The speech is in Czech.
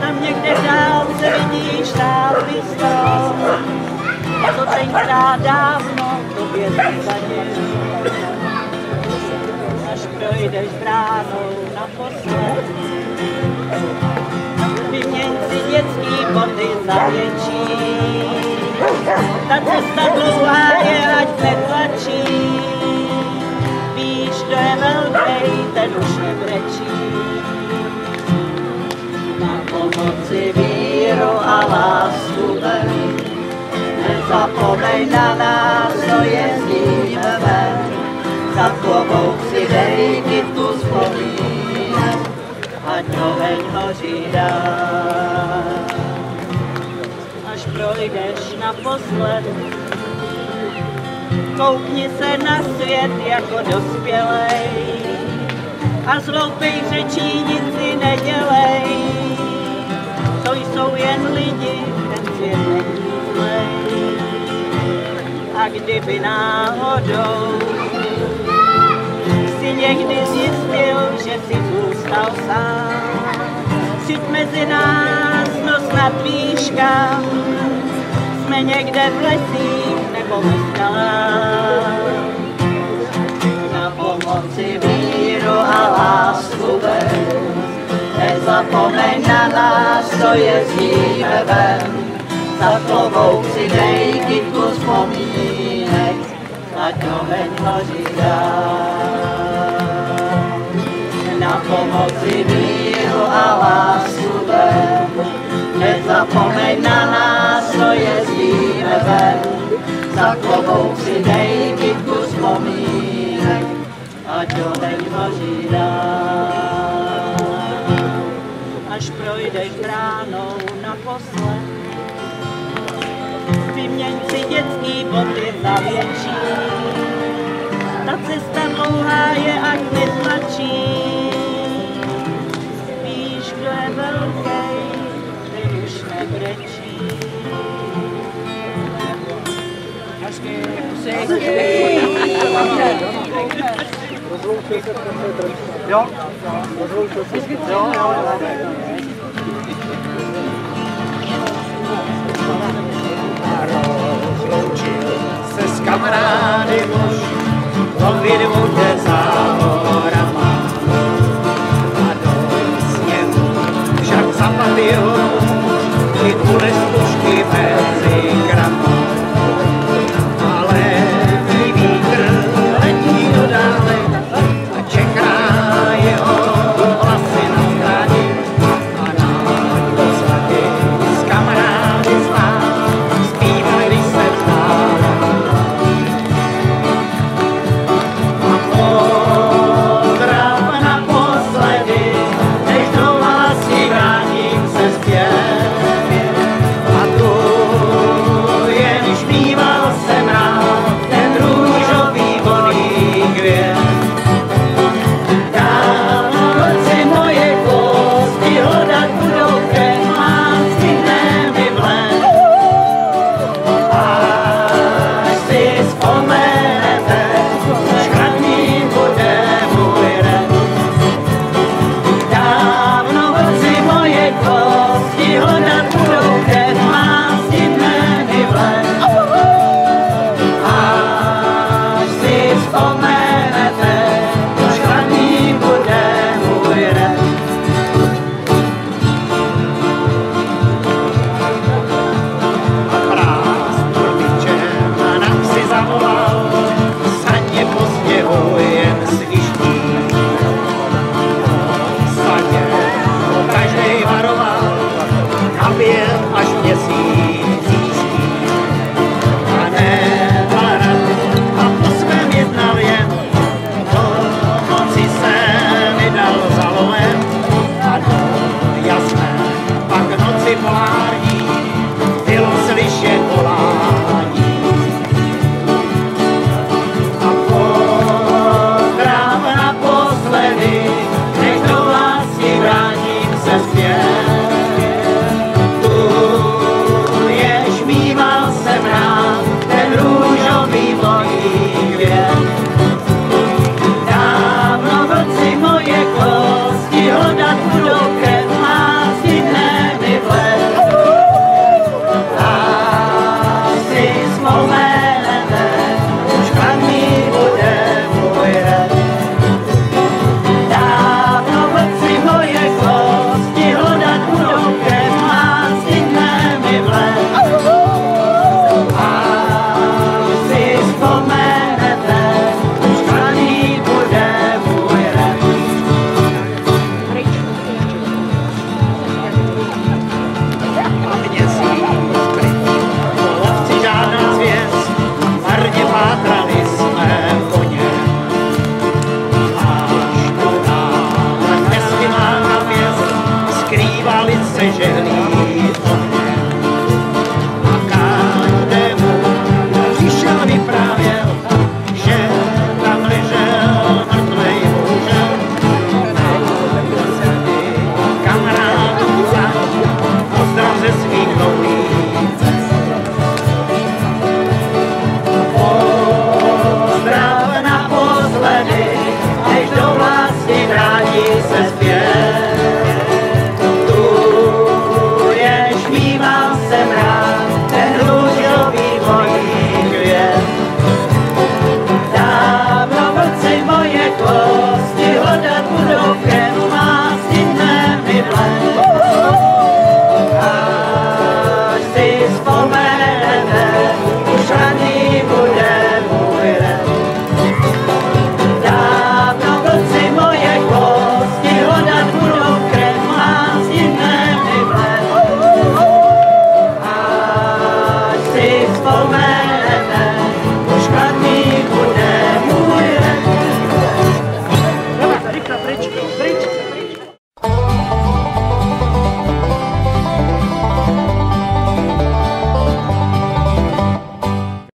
Tam někde dál se vidí štáby stál, co tenkrát dávno tobě nevadil. Až projdeš bránou na posled, vyměň si dětský boty za větší. Ta cesta dlouhá je, ať ne už nebrečí. Na pomoci víru a lásku ven, nezapomeň na nás, co jezdíme ven. Za tobou dej kytku vzpomínek, ať oheň hoří dál až projdeš naposled. Koukni se na svět jako dospělej a z hloupých řečí nic si nedělej. To jsou jen lidi, ten svět není. A kdyby náhodou si někdy zjistil, že si zůstal sám, přijď mezi nás, no snad víš kam, jsme někde v lesích nebo ve skalách. Nezapomeň na nás, co jezdíme ven. Za tobou si dej kytku vzpomínek, ať oheň hoří dál. Na pomoci víru a lásku ven, nezapomeň na nás, co jezdíme ven. Za tobou si dej kytku vzpomínek, ať oheň hoří Až projdeš bránou naposled, vyměň si dětský boty za větší. Ta cesta dlouhá je, ať netlačí. Víš, kdo je velký, ten už nebrečí. Jo? Jo, jo, rozloučil to vidmu jde za on